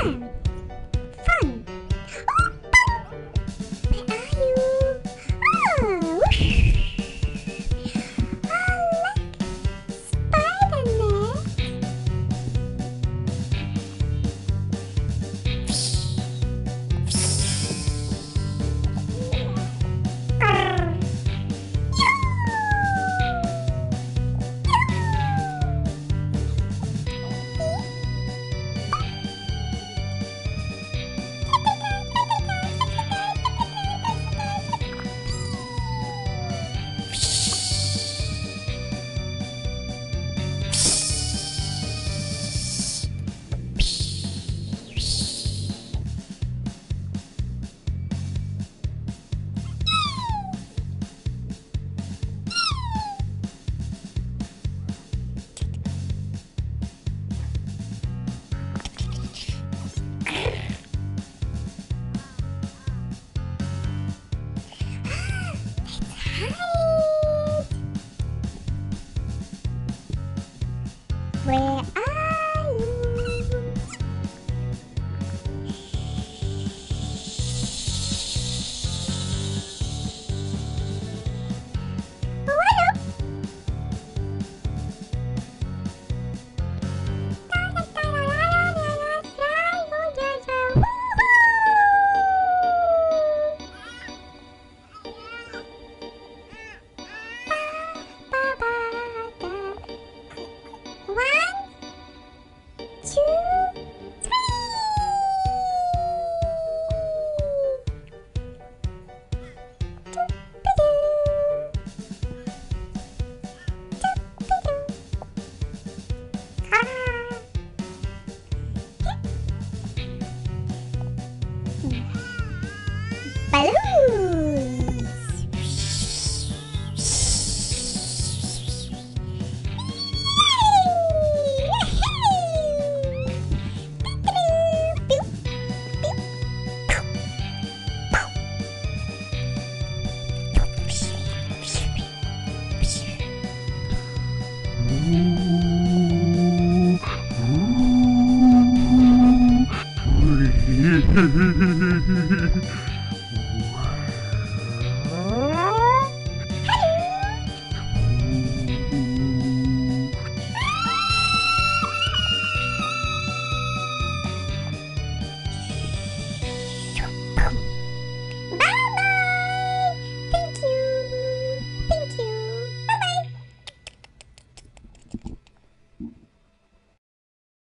Hmm. Where フフフフ。